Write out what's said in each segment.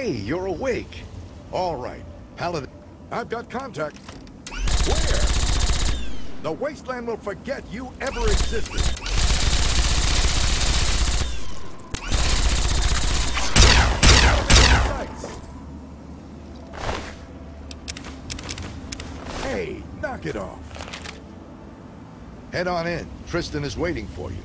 Hey, you're awake. All right, Paladin. I've got contact. Where? The Wasteland will forget you ever existed. Hey, knock it off. Head on in. Tristan is waiting for you.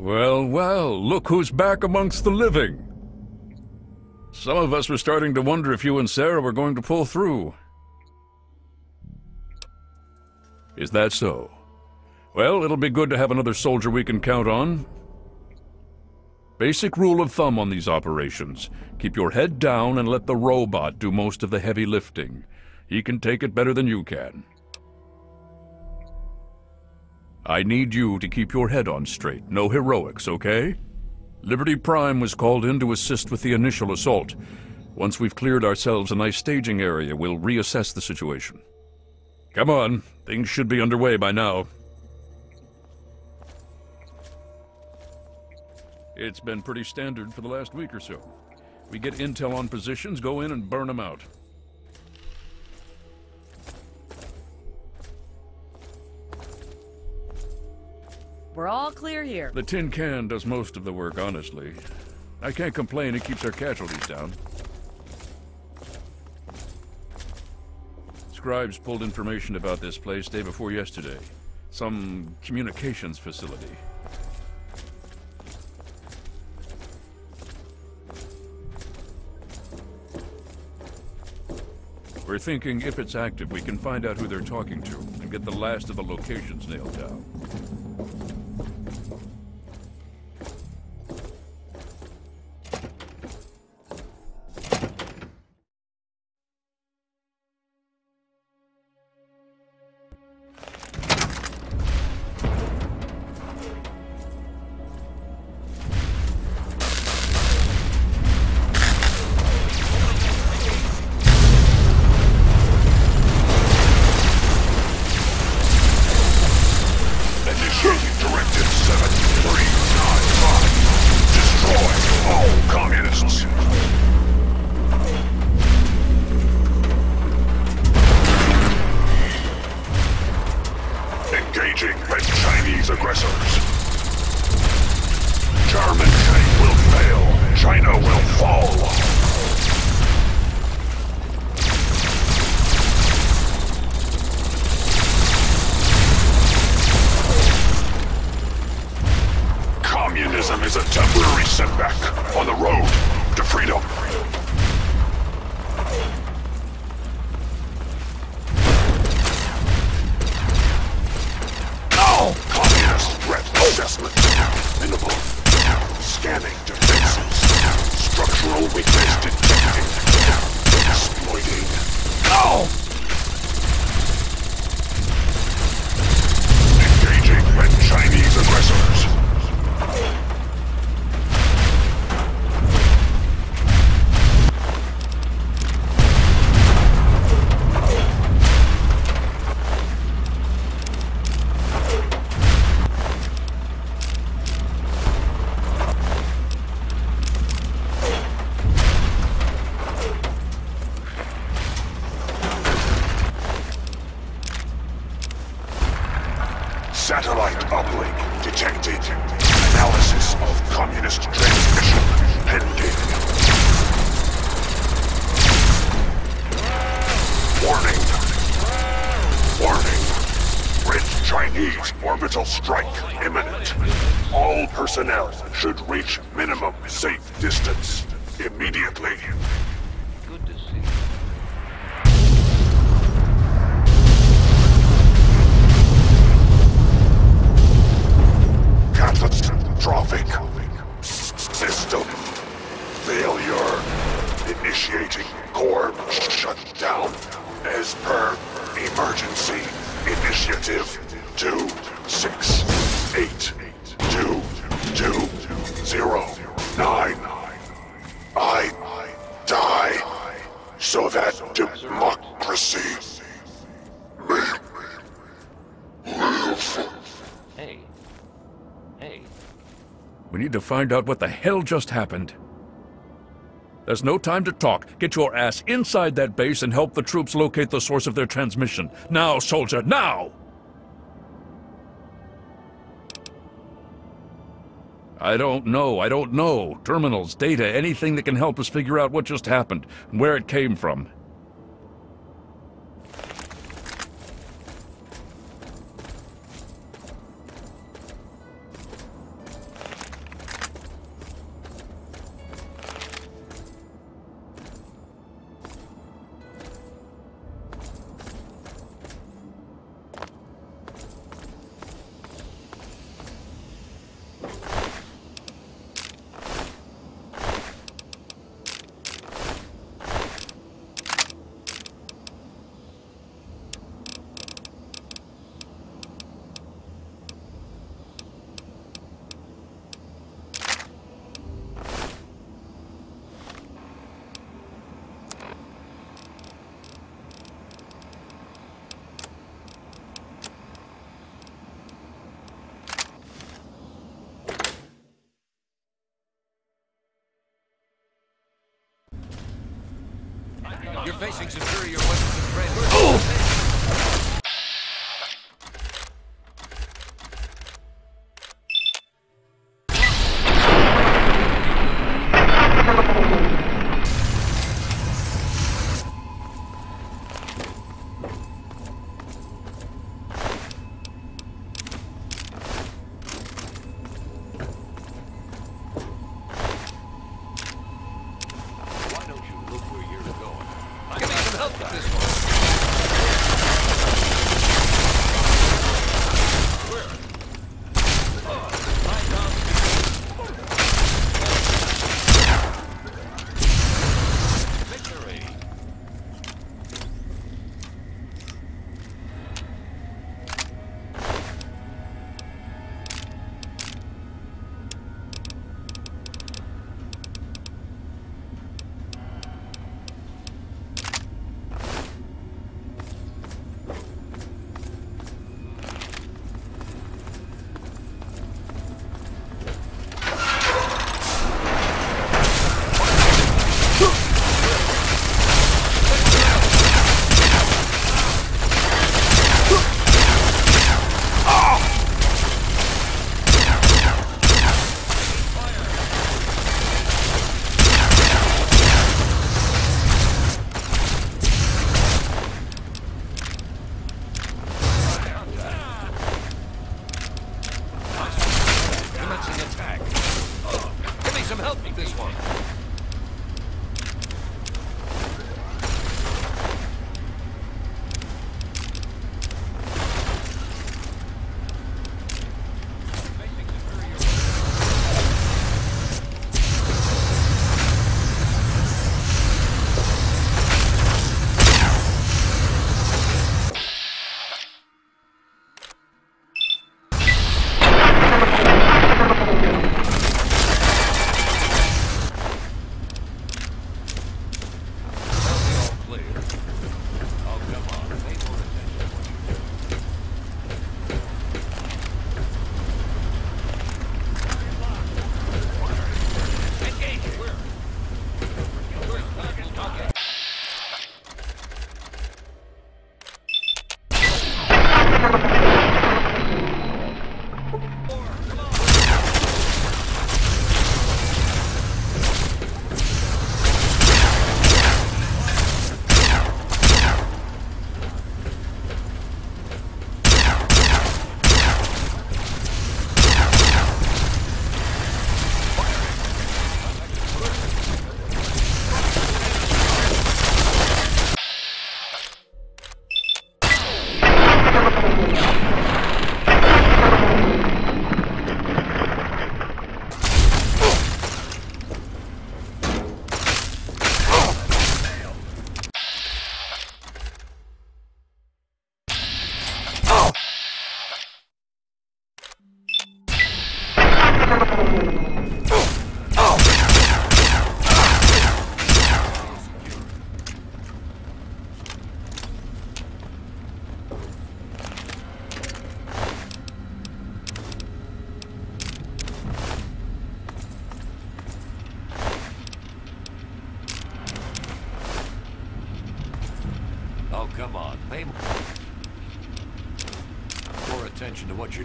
Well, well, look who's back amongst the living. Some of us were starting to wonder if you and Sarah were going to pull through. Is that so? Well, it'll be good to have another soldier we can count on. Basic rule of thumb on these operations. Keep your head down and let the robot do most of the heavy lifting. He can take it better than you can. I need you to keep your head on straight. No heroics, okay? Liberty Prime was called in to assist with the initial assault. Once we've cleared ourselves a nice staging area, we'll reassess the situation. Come on, things should be underway by now. It's been pretty standard for the last week or so. We get intel on positions, go in and burn them out. We're all clear here. The tin can does most of the work, honestly. I can't complain, it keeps our casualties down. Scribes pulled information about this place day before yesterday. Some communications facility. We're thinking if it's active, we can find out who they're talking to and get the last of the locations nailed down. Warning. Warning. Red Chinese orbital strike imminent. All personnel should reach minimum safe distance immediately. Good to see. Catastrophic. As per emergency initiative 2682209. I die so that democracy may live. Hey. Hey. We need to find out what the hell just happened. There's no time to talk. Get your ass inside that base and help the troops locate the source of their transmission. Now, soldier, now! I don't know, I don't know. Terminals, data, anything that can help us figure out what just happened and where it came from. Facing superior weapons and training.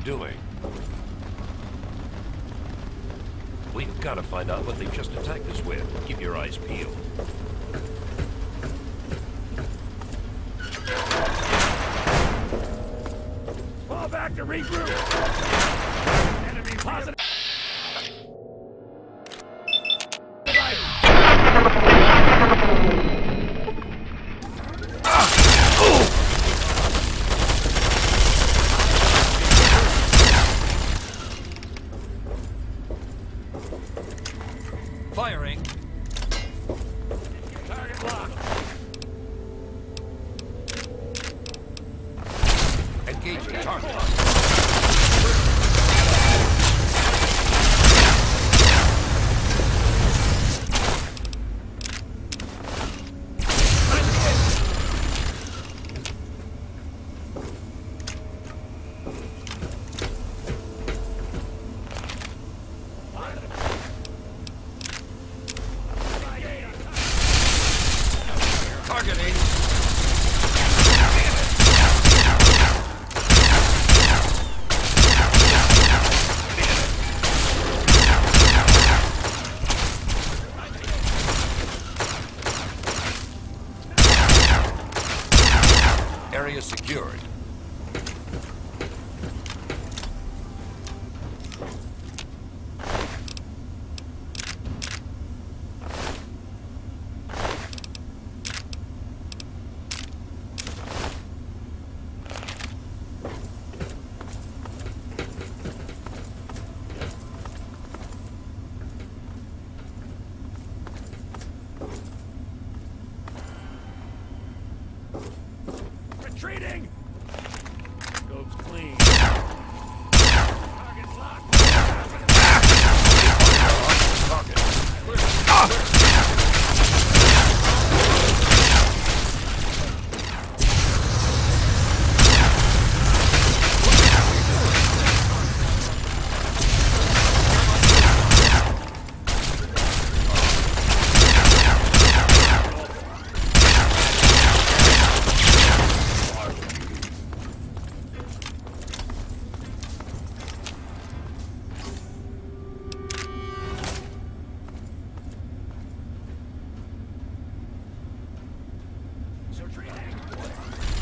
doing? We've got to find out what they just attacked us with. Keep your eyes peeled. Fall back to regroup! secured. Retreating!